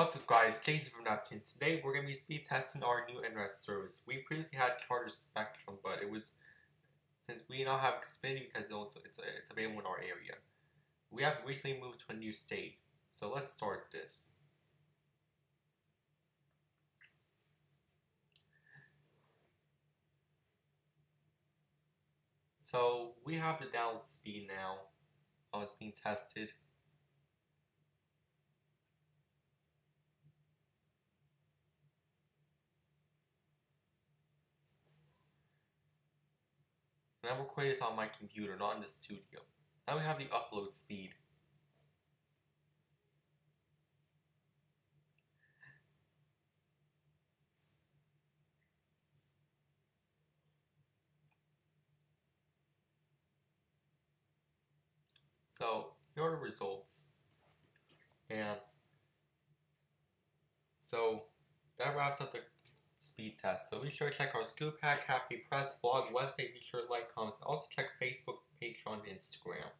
What's up guys, Jason from Neptune. Today we're going to be speed testing our new internet service. We previously had Charter Spectrum, but it was, since we now have Xfinity because it's, it's available in our area. We have recently moved to a new state, so let's start this. So we have the download speed now. Oh, it's being tested. And I'm recording this on my computer, not in the studio. Now we have the upload speed. So here are the results. And so that wraps up the speed test. So be sure to check our Scoop Cafe Press blog website. Be sure to like, comment, also check Facebook, Patreon, and Instagram.